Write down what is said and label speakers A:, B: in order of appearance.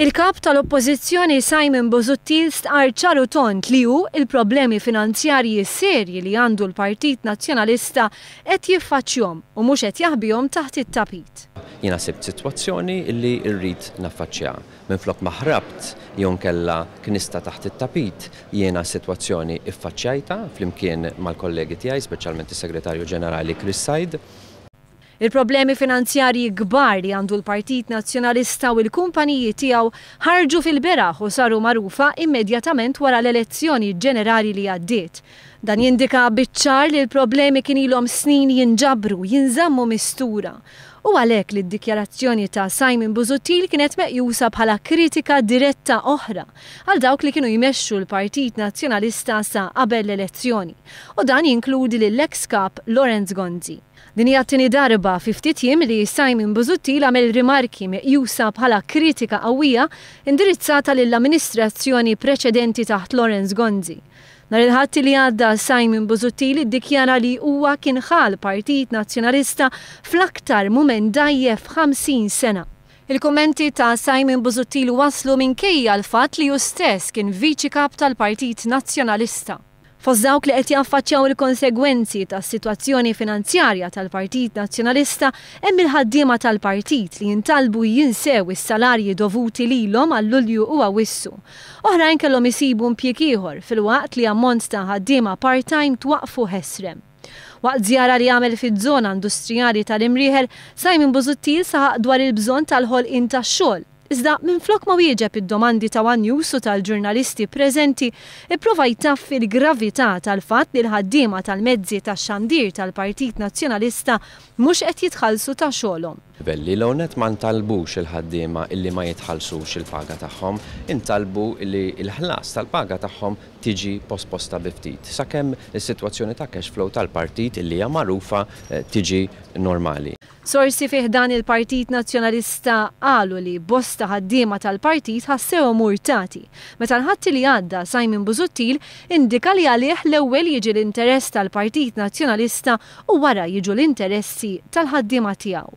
A: Il-Kap tal-Oppożizzjoni Simon Busuttil stqarr ċar u tond li hu, il-problemi finanzjarji serji li għandu l-Partit Nazzjonalista qed jiffaċċjhom u mhux qed jaħbihom taħt it-tapit.
B: Jiena sibt sitwazzjoni li rrid naffaċċjaha. Minflok ma ħrabt jew inkella knistha taħt it-tapit, jiena s-sitwazzjoni ffaċċjajtha flimkien mal-kollegi tiegħi, speċjalment is-Segretarju Ġenerali Chris Said.
A: Il-problemi finanzjarji kbar li għandu l-Partit Nazzjonalista u l-kumpaniji tiegħu ħarġu fil-beraħ u saru magħrufa immedjatament wara l-elezzjoni ġenerali li għaddiet. Dan jindika biċ-ċar li l-problemi kien ilhom snin jinġabru, jinżammu mistura. Hu għalhekk li d-dikjarazzjoni ta' Simon Busuttil kienet meqjusa bħala kritika diretta oħra għal dawk li kienu jmexxu l-Partit Nazzjonalista sa qabel l-elezzjoni u dan jinkludi lill-eks Kap Lawrence Gonzi. Din hija t-tieni darba fi ftit jiem li Simon Busuttil għamel rimarki meqjusa bħala kritika qawwija indirizzata lill-amministrazzjoni preċedenti taħt Lawrence Gonzi. Nhar il-Ħadd li għadda Simon Busuttil iddikjara li huwa kien ħa l-Partit Nazzjonalista fl-aktar mument dgħajjef f'ħamsin sena. Il-kummenti ta' Simon Busuttil waslu minkejja l-fatt li hu stess kien Viċi Kap tal-Partit Nazzjonalista. Fost dawk li qed jaffaċċjaw il-konsegwenzi tas-sitwazzjoni finanzjarja tal-Partit Nazzjonalista hemm il-ħaddiema tal-partit li jintalbu jinsew is-salarji dovuti lilhom għal Lulju u Awwissu. Oħrajn kellhom isibu impjieg ieħor filwaqt li ammont ta' ħaddiema part-time twaqqfu ħesrem. Waqt żjara li għamel fiż-żona industrijali tal-Imrieħel, Simon Busuttil saħaq dwar il-bżonn tal-ħolqien ta' xogħol. Iżda minflok ma wieġeb id-domandi ta' one News u tal-ġurnalisti preżenti, ipprova jtaffi l-gravità tal-fatt li l-ħaddiema tal-mezzi tax-xandir tal-Partit Nazzjonalista mhux qed jitħallsu ta' xogħolhom.
B: Belli, L-ewwel nett ma ntalbux il-ħaddiema illi ma jitħallsux il-paga tagħhom, intalbu li l-ħlas tal-paga tagħhom tiġi posposta bi ftit, sakemm is-sitwazzjoni ta' cash flow tal-Partit illi hija magħrufa tiġi normali.
A: Sorsi fi ħdan il-Partit Nazzjonalista qalu li bosta ħaddiema tal-partit ħassewhom urtati meta l-Ħadd li għadda Simon Busuttil indika li għalih l-ewwel jiġi l-interess tal-Partit Nazzjonalista u wara jiġu l-interessi tal-ħaddiema tiegħu.